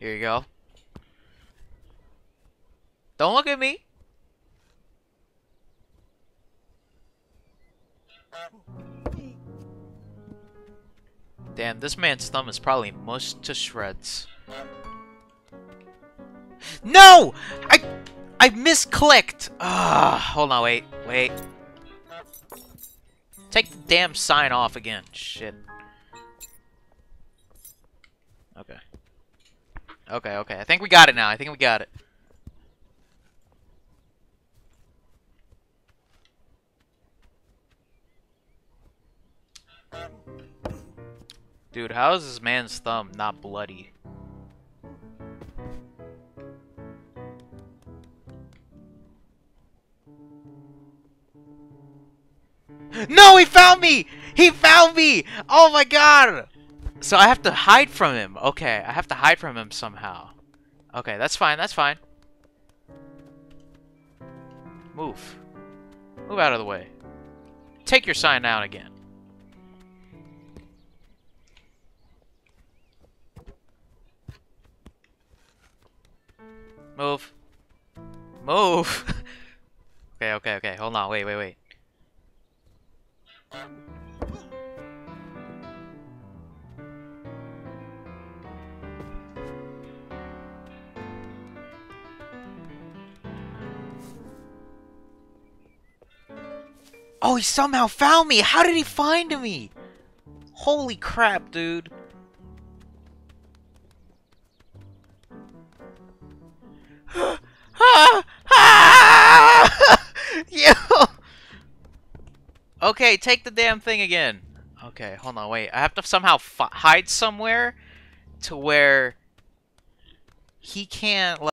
Here you go. Don't look at me. Damn, this man's thumb is probably mushed to shreds. No! I I misclicked! Ah, hold on, wait, wait. Take the damn sign off again. Shit. Okay. Okay, okay. I think we got it now. I think we got it. Dude, how is this man's thumb not bloody? No, he found me! He found me! Oh my god! So I have to hide from him. Okay, I have to hide from him somehow. Okay, that's fine, that's fine. Move. Move out of the way. Take your sign down again. Move. Move! okay, okay, okay. Hold on. Wait, wait, wait. Oh, he somehow found me! How did he find me? Holy crap, dude. you! Okay, take the damn thing again. Okay, hold on, wait. I have to somehow hide somewhere to where he can't